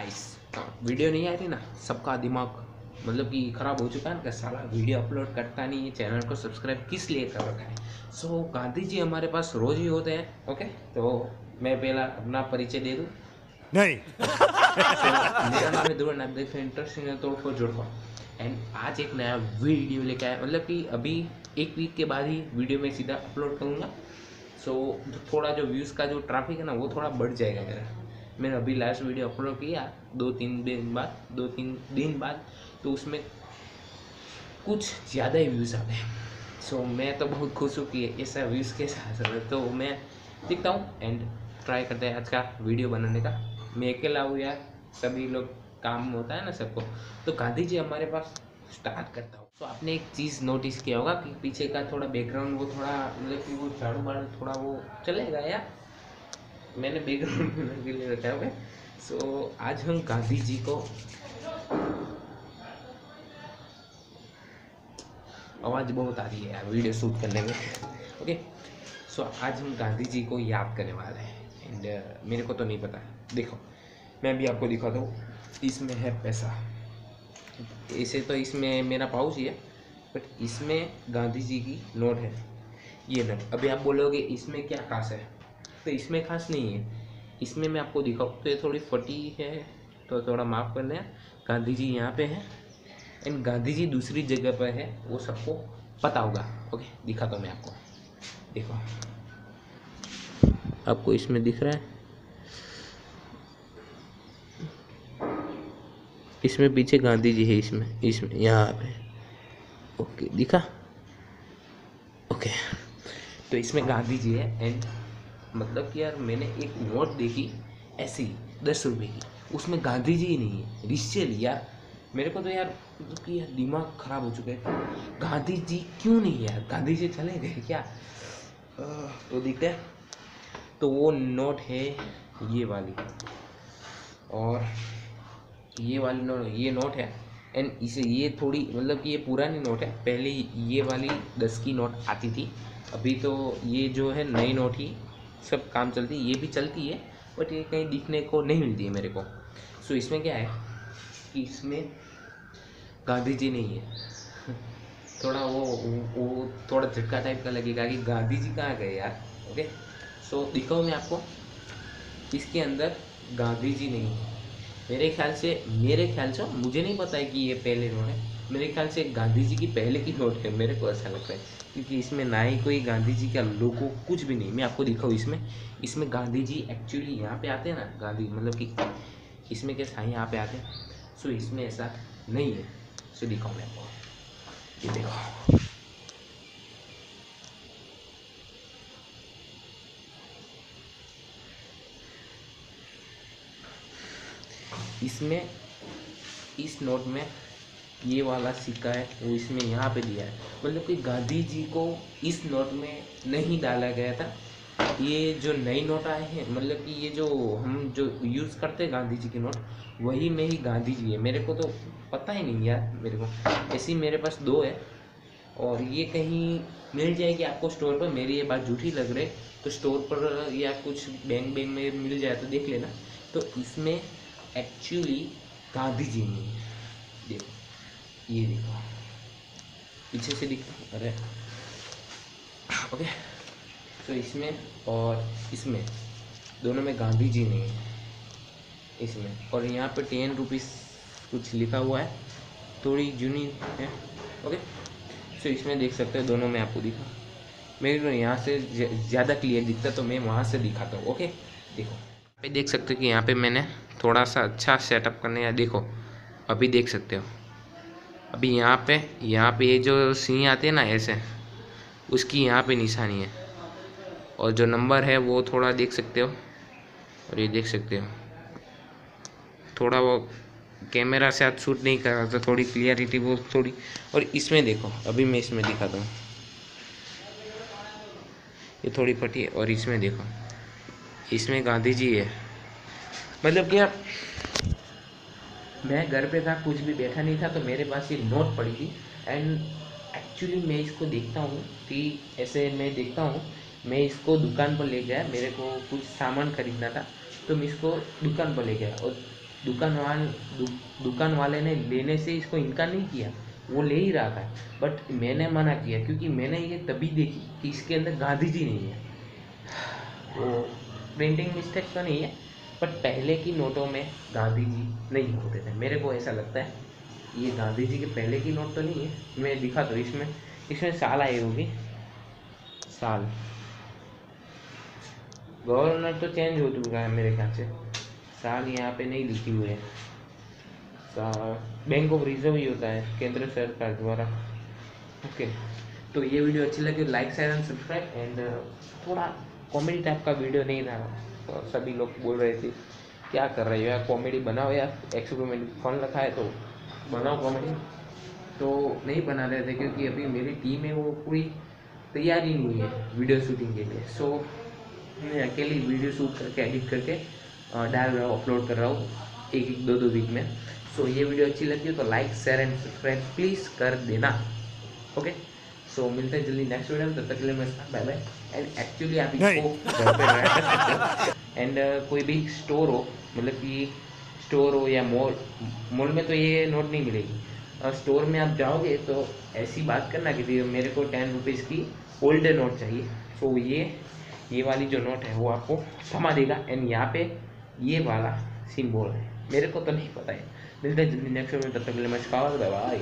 Guys video नहीं आ रही ना? सबका दिमाग मतलब कि ख़राब हो चुका है ना साला वीडियो अपलोड करता नहीं है चैनल को सब्सक्राइब किस लिए कर रखा है? सो so, गांधी जी हमारे पास रोज ही होते हैं ओके तो मैं पहला अपना परिचय दे दूँ? नहीं। मेरा नाम है ध्रुवन आप देख हैं इंटरेस्टिंग है तो को जुड़ एंड आज एक नया वीडियो लेके आया मतलब कि अभी एक वीक के बाद ही वीडियो में सीधा अपलोड करूँगा। सो so, थोड़ा जो व्यूज़ का जो ट्रैफ़िक है ना वो थोड़ा बढ़ जाएगा मेरा। मैंने अभी लास्ट वीडियो अपलोड किया दो तीन दिन बाद, दो तीन दिन बाद तो उसमें कुछ ज़्यादा ही व्यूज़ आ गए सो मैं तो बहुत खुश हूँ कि ऐसा व्यूज़ के साथ तो मैं दिखता हूँ एंड ट्राई करते हैं आज का वीडियो बनाने का। मैं अकेला हूँ यार, सभी लोग काम होता है ना सबको तो गांधी जी हमारे पास स्टार्ट करता हूँ। तो आपने एक चीज़ नोटिस किया होगा कि पीछे का थोड़ा बैकग्राउंड वो थोड़ा मतलब कि वो झाड़ू बाड़ू थोड़ा वो चलेगा यार मैंने बैकग्राउंड के लिए रखा है सो आज हम गांधी जी को आवाज़ बहुत आ रही है यार वीडियो शूट करने में। ओके सो आज हम गांधी जी को याद करने वाले हैं। एंड uh, मेरे को तो नहीं पता देखो मैं भी आपको दिखाता हूँ। इसमें है पैसा। ऐसे तो इसमें मेरा पाउच ही है बट इसमें गांधी जी की नोट है। ये नोट। अभी आप बोलोगे इसमें क्या खास है? तो इसमें खास नहीं है। इसमें मैं आपको दिखाऊँ तो ये थोड़ी फटी है तो थोड़ा माफ़ कर लें गांधी जी यहाँ पे हैं, एंड गांधी जी दूसरी जगह पर है, वो सबको पता होगा, ओके? दिखाता हूँ मैं आपको। देखो। आपको इसमें दिख रहा है। इसमें पीछे गांधी जी है, इसमें इसमें, यहाँ पे। ओके, दिखा? ओके। तो इसमें गांधी जी है, एंड मतलब कि यार मैंने एक नोट देखी ऐसी, दस रुपये की। उसमें गांधी जी ही नहीं है रिश्चल यार। मेरे को तो यार मतलब कि यार दिमाग खराब हो चुका है। गांधी जी क्यों नहीं यार? गांधी जी चले गए क्या? तो दिखते है। तो वो नोट है ये वाली। और ये वाली नोट ये नोट है। एंड इसे ये थोड़ी मतलब कि ये पुरानी नोट है। पहले ये वाली दस की नोट आती थी। अभी तो ये जो है नई नोट ही सब काम चलती है, ये भी चलती है बट ये कहीं दिखने को नहीं मिलती है मेरे को। सो इसमें क्या है कि इसमें गांधी जी नहीं है। थोड़ा वो वो थोड़ा झटका टाइप का लगेगा कि गांधी जी कहाँ गए यार ओके सो दिखाऊँ मैं आपको, इसके अंदर गांधी जी नहीं है। मेरे ख्याल से, मेरे ख्याल से, मुझे नहीं पता है कि ये पहले है मेरे ख्याल से गांधी जी की पहले की नोट है, मेरे को ऐसा लगता है। क्योंकि इसमें ना ही कोई गांधी जी का लोगो कुछ भी नहीं। मैं आपको दिखाऊँ इसमें। इसमें गांधी जी एक्चुअली यहाँ पे आते हैं ना, गांधी मतलब कि इसमें कैसा यहाँ पे आते हैं। सो इसमें ऐसा नहीं है। सो दिखाऊँ मैं आपको। ये देखो। इसमें, इस नोट में ये वाला सिक्का है, वो इसमें यहाँ पे दिया है। मतलब कि गांधी जी को इस नोट में नहीं डाला गया था। ये जो नई नोट आए हैं मतलब कि ये जो हम जो यूज़ करते हैं गांधी जी के नोट, वही में ही गांधी जी है। मेरे को तो पता ही नहीं यार, मेरे को। ऐसी मेरे पास दो है, और ये कहीं मिल जाएगी आपको स्टोर पर। मेरी ये बात झूठी लग रही तो स्टोर पर या कुछ बैंक बैंक में मिल जाए तो देख लेना। तो इसमें एक्चुअली गांधी जी ने देखो। ये देखो। पीछे से दिखता अरे। ओके। तो इसमें और इसमें। दोनों में गांधी जी नहीं है। इसमें। और यहाँ पे टेन रुपीज़ कुछ लिखा हुआ है। थोड़ी जूनी है। ओके। तो इसमें देख सकते हो, दोनों में आपको दिखा। मेरे को यहाँ से ज़्यादा क्लियर दिखता तो मैं वहाँ से दिखाता हूँ। ओके। देखो। पे देख सकते हो कि यहाँ पे मैंने थोड़ा सा अच्छा सेटअप करने या देखो। अभी देख सकते हो। अभी यहाँ पे यहाँ पे ये जो सी आते हैं ना ऐसे, उसकी यहाँ पे निशानी है। और जो नंबर है वो थोड़ा देख सकते हो, और ये देख सकते हो। थोड़ा वो कैमरा से आज शूट नहीं कर रहा था, थोड़ी क्लियरिटी वो थोड़ी, और इसमें देखो, अभी मैं इसमें दिखाता हूँ। ये थोड़ी फटी है, और इसमें देखो, इसमें गांधी जी है। मतलब क्या मैं घर पे था कुछ भी बैठा नहीं था तो मेरे पास ये नोट पड़ी थी। एंड एक्चुअली मैं इसको देखता हूँ कि ऐसे मैं देखता हूँ मैं इसको दुकान पर ले गया मेरे को कुछ सामान खरीदना था तो मैं इसको दुकान पर ले गया। और दुकान वाल दु, दुकान वाले ने लेने से इसको इनकार नहीं किया वो ले ही रहा था। बट मैंने मना किया क्योंकि मैंने ये तभी देखी कि इसके अंदर गांधी जी नहीं है। वो प्रिंटिंग मिस्टेक तो नहीं है। बट पहले की नोटों में गांधी जी नहीं होते थे। मेरे को ऐसा लगता है ये गांधी जी के पहले की नोट तो नहीं है। मैं दिखा तो इसमें। इसमें साल आई होगी। साल। गवर्नर तो चेंज हो चुका है मेरे ख्याल से। साल यहाँ पे नहीं लिखी हुई है। बैंक ऑफ़ रिज़र्व ही होता है, केंद्र सरकार द्वारा। ओके तो ये वीडियो अच्छी लगी like share and subscribe and थोड़ा कॉमेडी टाइप का वीडियो नहीं था। तो सभी लोग बोल रहे थे, क्या कर रहे हो यार? कॉमेडी बनाओ यार। एक्सपेरिमेंट फ़ोन रखा है तो बनाओ कॉमेडी तो नहीं बना रहे थे क्योंकि अभी मेरी टीम है वो पूरी तैयारी नहीं है वीडियो शूटिंग के लिए। सो मैं अकेली वीडियो शूट करके एडिट करके डाल रहा हूँ अपलोड कर रहा हूँ एक एक दो दो वीक में। सो ये वीडियो अच्छी लगी हो तो like share and subscribe please कर देना। ओके सो मिलते हैं जल्दी नेक्स्ट वीडियो में तब तक के लिए मैं बाय बाय एंड एक्चुअली आप इसको घर पे एंड कोई भी स्टोर हो मतलब कि स्टोर हो या मॉल मॉल में तो ये नोट नहीं मिलेगी. स्टोर में आप जाओगे तो ऐसी बात करना कि मेरे को टेन रुपीज़ की ओल्ड नोट चाहिए. सो ये ये वाली जो नोट है वो आपको थमा देगा. एंड यहाँ पे ये वाला सिम्बोल है. मेरे को तो नहीं पता है. मिलते हैं जल्दी नेक्स्ट में तब तक के लिए मैं बाय